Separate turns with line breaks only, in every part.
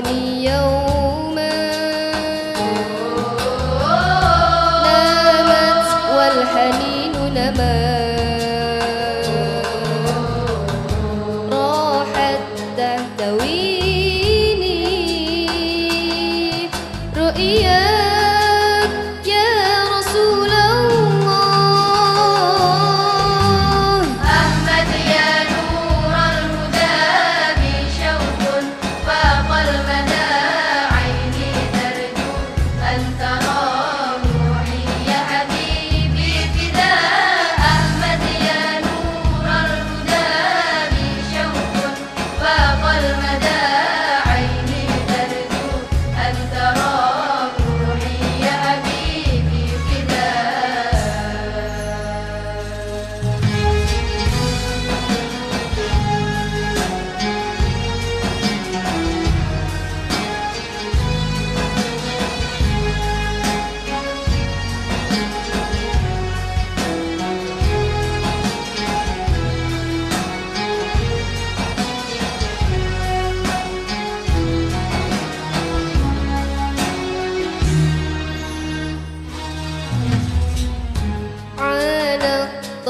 你有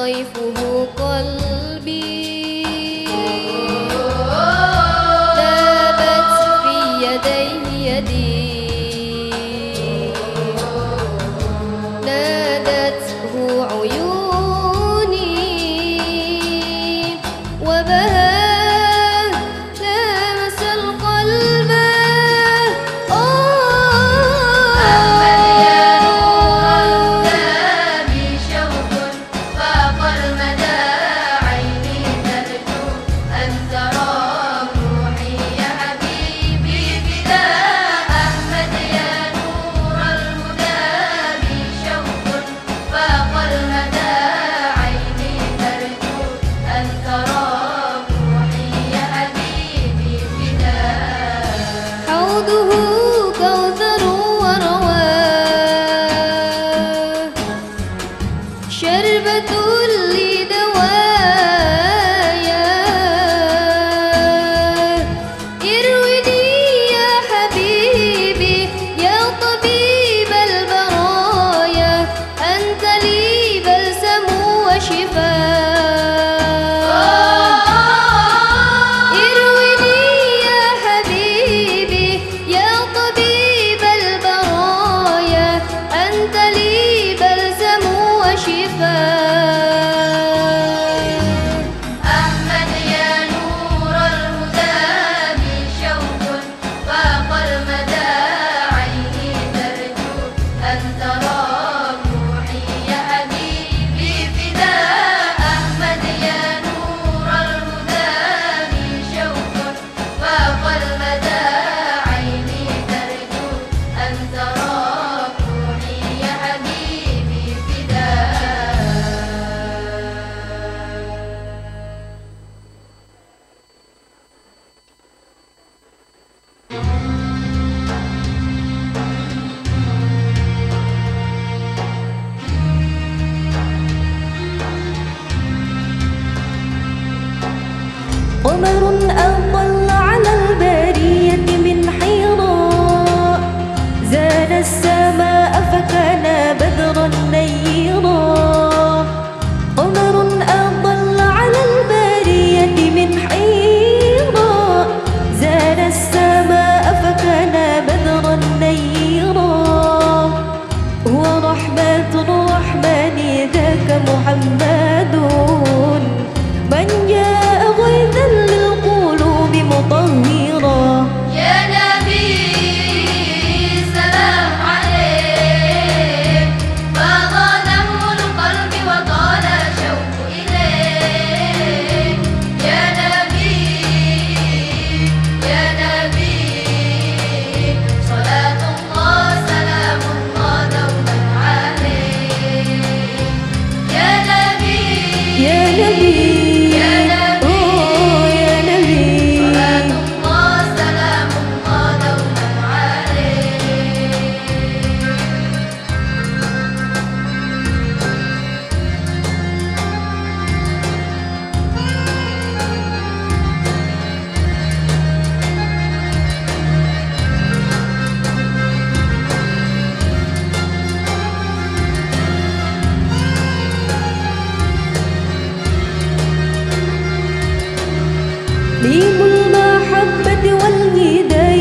عانق طيفه
قمر أضل
والهداية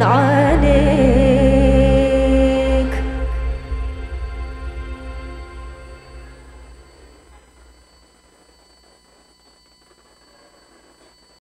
الله